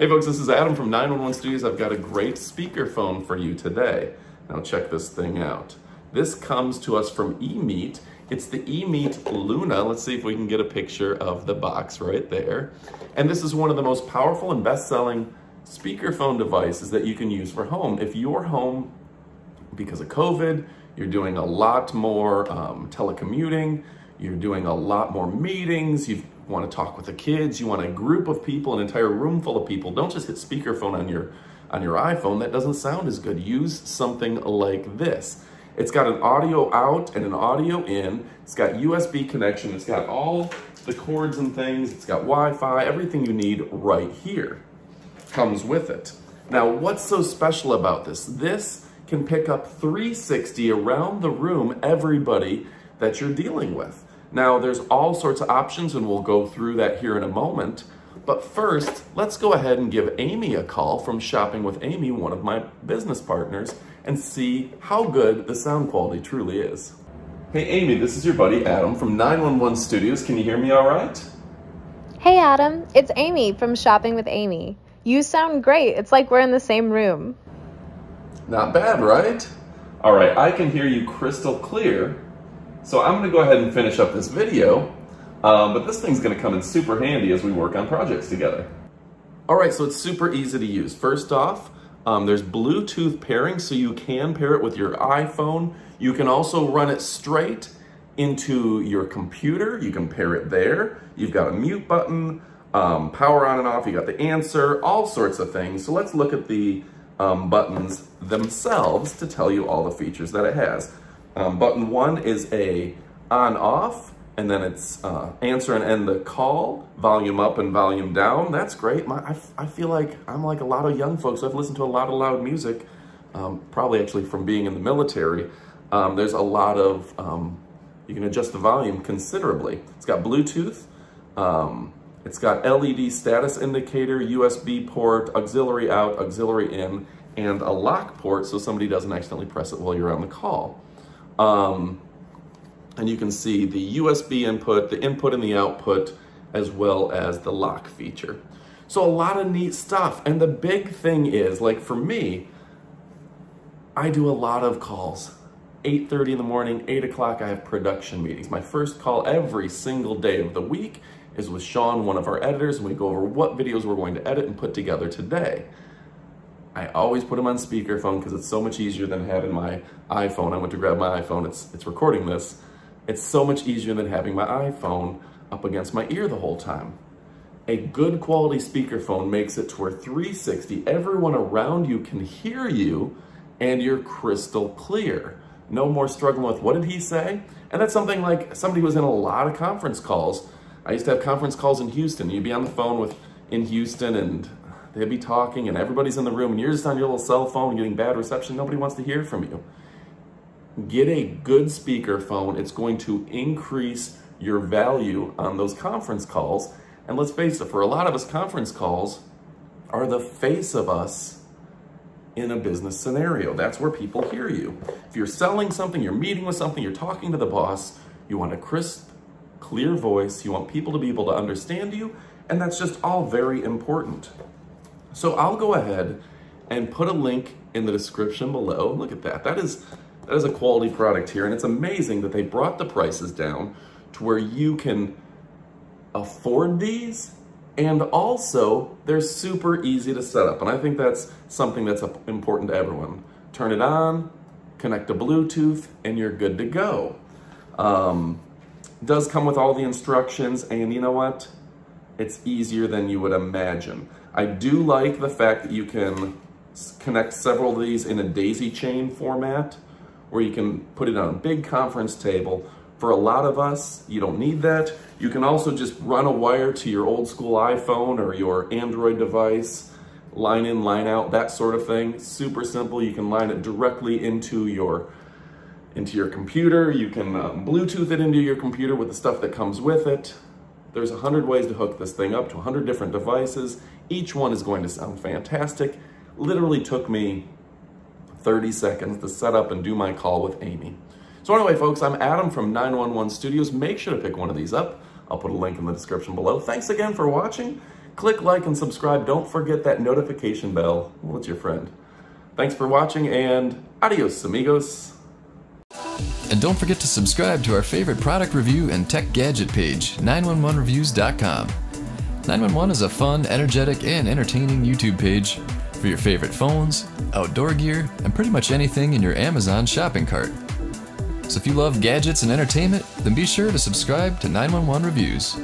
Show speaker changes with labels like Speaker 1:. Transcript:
Speaker 1: Hey folks, this is Adam from 911 Studios. I've got a great speakerphone for you today. Now check this thing out. This comes to us from eMeet. It's the eMeet Luna. Let's see if we can get a picture of the box right there. And this is one of the most powerful and best-selling speakerphone devices that you can use for home. If you're home because of COVID, you're doing a lot more um, telecommuting, you're doing a lot more meetings, you want to talk with the kids, you want a group of people, an entire room full of people, don't just hit speakerphone on your, on your iPhone. That doesn't sound as good. Use something like this. It's got an audio out and an audio in. It's got USB connection. It's got all the cords and things. It's got Wi-Fi, everything you need right here comes with it. Now, what's so special about this? This can pick up 360 around the room, everybody that you're dealing with. Now, there's all sorts of options, and we'll go through that here in a moment. But first, let's go ahead and give Amy a call from Shopping with Amy, one of my business partners, and see how good the sound quality truly is. Hey Amy, this is your buddy Adam from 911 Studios. Can you hear me all right?
Speaker 2: Hey Adam, it's Amy from Shopping with Amy. You sound great. It's like we're in the same room.
Speaker 1: Not bad, right? All right, I can hear you crystal clear. So I'm gonna go ahead and finish up this video, um, but this thing's gonna come in super handy as we work on projects together. All right, so it's super easy to use. First off, um, there's Bluetooth pairing, so you can pair it with your iPhone. You can also run it straight into your computer. You can pair it there. You've got a mute button, um, power on and off. You got the answer, all sorts of things. So let's look at the um, buttons themselves to tell you all the features that it has. Um, button one is a on off, and then it's uh, answer and end the call, volume up and volume down. That's great. My, I, I feel like I'm like a lot of young folks. I've listened to a lot of loud music, um, probably actually from being in the military. Um, there's a lot of, um, you can adjust the volume considerably. It's got Bluetooth, um, it's got LED status indicator, USB port, auxiliary out, auxiliary in, and a lock port so somebody doesn't accidentally press it while you're on the call. Um, and you can see the USB input, the input and the output, as well as the lock feature. So a lot of neat stuff. And the big thing is, like for me, I do a lot of calls. 8.30 in the morning, 8 o'clock, I have production meetings. My first call every single day of the week is with Sean, one of our editors, and we go over what videos we're going to edit and put together today. I always put them on speakerphone because it's so much easier than having my iPhone. I went to grab my iPhone, it's, it's recording this. It's so much easier than having my iPhone up against my ear the whole time. A good quality speakerphone makes it to where 360, everyone around you can hear you and you're crystal clear. No more struggling with what did he say? And that's something like somebody was in a lot of conference calls. I used to have conference calls in Houston. You'd be on the phone with in Houston and they'd be talking and everybody's in the room and you're just on your little cell phone getting bad reception. Nobody wants to hear from you. Get a good speaker phone. It's going to increase your value on those conference calls. And let's face it, for a lot of us, conference calls are the face of us in a business scenario. That's where people hear you. If you're selling something, you're meeting with something, you're talking to the boss, you want a crisp, clear voice, you want people to be able to understand you, and that's just all very important. So I'll go ahead and put a link in the description below. Look at that. That is, that is a quality product here. And it's amazing that they brought the prices down to where you can afford these and also they're super easy to set up. And I think that's something that's important to everyone. Turn it on, connect to Bluetooth, and you're good to go. Um, does come with all the instructions and you know what? It's easier than you would imagine. I do like the fact that you can connect several of these in a daisy chain format where you can put it on a big conference table. For a lot of us, you don't need that. You can also just run a wire to your old school iPhone or your Android device, line in, line out, that sort of thing. Super simple. You can line it directly into your into your computer. You can um, Bluetooth it into your computer with the stuff that comes with it. There's a hundred ways to hook this thing up to a hundred different devices. Each one is going to sound fantastic. Literally took me 30 seconds to set up and do my call with Amy. So anyway, folks, I'm Adam from 911 Studios. Make sure to pick one of these up. I'll put a link in the description below. Thanks again for watching. Click like and subscribe. Don't forget that notification bell. Well, it's your friend. Thanks for watching and adios, amigos.
Speaker 3: And don't forget to subscribe to our favorite product review and tech gadget page, 911reviews.com. 911 is a fun, energetic, and entertaining YouTube page for your favorite phones, outdoor gear, and pretty much anything in your Amazon shopping cart. So if you love gadgets and entertainment, then be sure to subscribe to 911 Reviews.